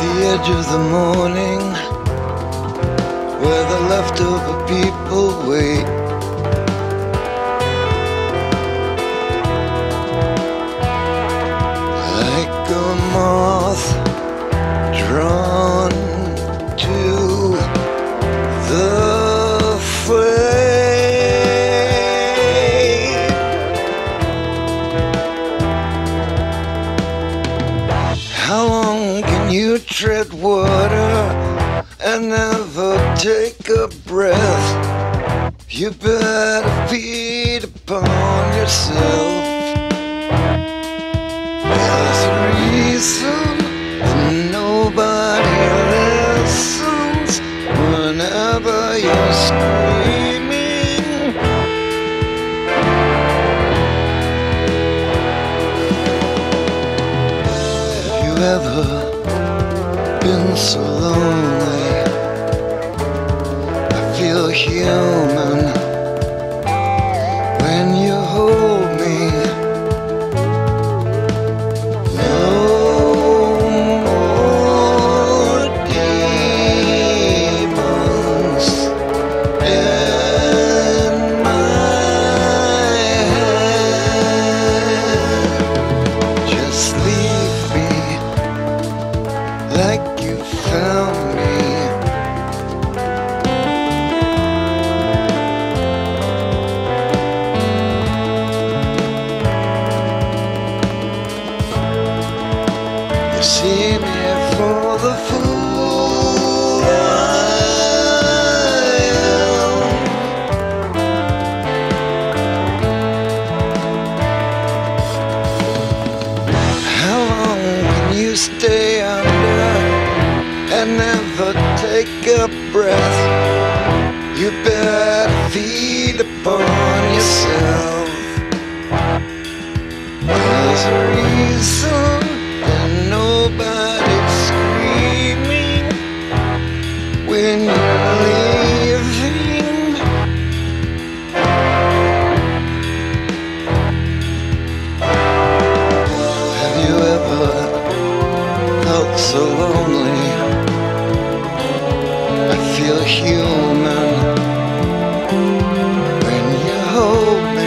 the edge of the morning where the leftover people wait. Tread water and never take a breath? You better feed upon yourself. There's a reason that nobody listens whenever you're screaming. Have you ever human when you hold me. No more demons in my head. Just leave me like you found me. A? You better feed upon yourself. There's a reason that nobody's screaming when you're leaving. Have you ever felt so lonely? human. When you hope